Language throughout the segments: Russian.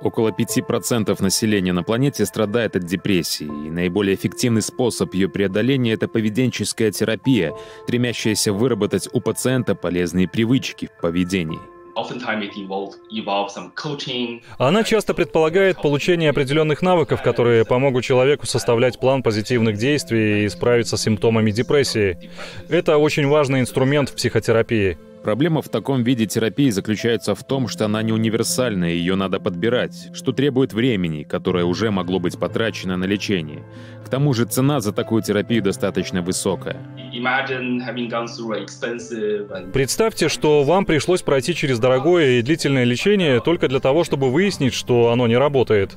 Около 5% населения на планете страдает от депрессии, и наиболее эффективный способ ее преодоления – это поведенческая терапия, стремящаяся выработать у пациента полезные привычки в поведении. Она часто предполагает получение определенных навыков, которые помогут человеку составлять план позитивных действий и справиться с симптомами депрессии. Это очень важный инструмент в психотерапии. Проблема в таком виде терапии заключается в том, что она не универсальная, ее надо подбирать, что требует времени, которое уже могло быть потрачено на лечение. К тому же цена за такую терапию достаточно высокая. Представьте, что вам пришлось пройти через дорогое и длительное лечение только для того, чтобы выяснить, что оно не работает.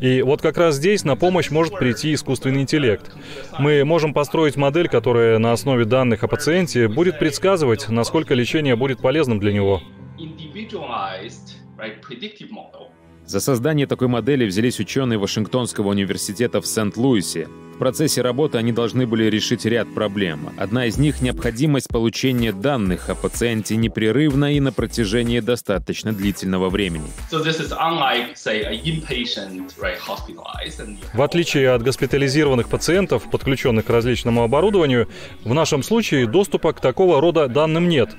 И вот как раз здесь на помощь может прийти искусственный интеллект. Мы можем построить модель, которая на основе данных о пациенте будет предсказывать, насколько лечение решение будет полезным для него. За создание такой модели взялись ученые Вашингтонского университета в Сент-Луисе. В процессе работы они должны были решить ряд проблем. Одна из них — необходимость получения данных о пациенте непрерывно и на протяжении достаточно длительного времени. В отличие от госпитализированных пациентов, подключенных к различному оборудованию, в нашем случае доступа к такого рода данным нет.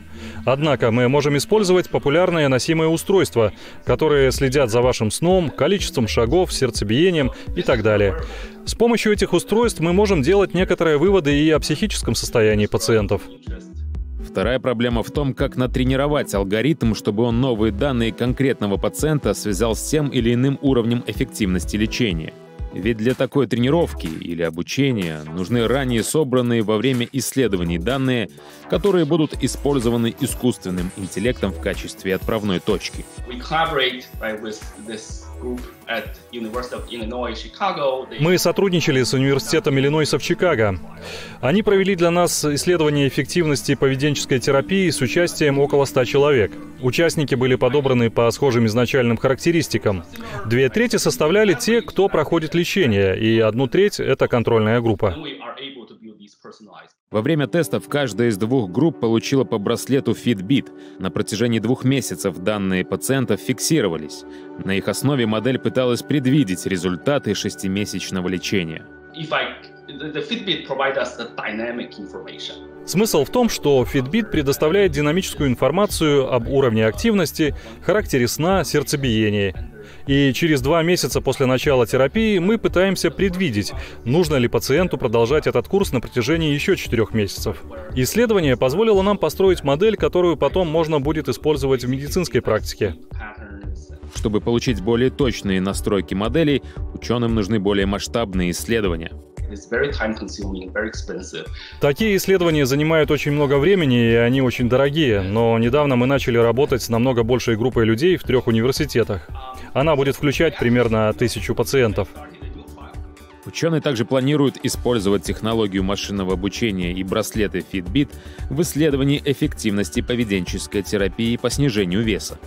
Однако мы можем использовать популярные носимые устройства, которые следят за вашим сном, количеством шагов, сердцебиением и так далее. С помощью этих устройств мы можем делать некоторые выводы и о психическом состоянии пациентов. Вторая проблема в том, как натренировать алгоритм, чтобы он новые данные конкретного пациента связал с тем или иным уровнем эффективности лечения. Ведь для такой тренировки или обучения нужны ранее собранные во время исследований данные, которые будут использованы искусственным интеллектом в качестве отправной точки. Мы сотрудничали с Университетом Иллинойса в Чикаго. Они провели для нас исследование эффективности поведенческой терапии с участием около 100 человек. Участники были подобраны по схожим изначальным характеристикам. Две трети составляли те, кто проходит лечение, и одну треть — это контрольная группа. Во время тестов каждая из двух групп получила по браслету Fitbit. На протяжении двух месяцев данные пациентов фиксировались. На их основе модель пыталась предвидеть результаты шестимесячного лечения. Смысл в том, что Fitbit предоставляет динамическую информацию об уровне активности, характере сна, сердцебиении. И через два месяца после начала терапии мы пытаемся предвидеть, нужно ли пациенту продолжать этот курс на протяжении еще четырех месяцев. Исследование позволило нам построить модель, которую потом можно будет использовать в медицинской практике. Чтобы получить более точные настройки моделей, ученым нужны более масштабные исследования. Такие исследования занимают очень много времени, и они очень дорогие, но недавно мы начали работать с намного большей группой людей в трех университетах. Она будет включать примерно тысячу пациентов. Ученые также планируют использовать технологию машинного обучения и браслеты Fitbit в исследовании эффективности поведенческой терапии по снижению веса.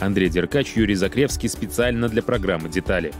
Андрей Деркач, Юрий Закревский специально для программы «Детали».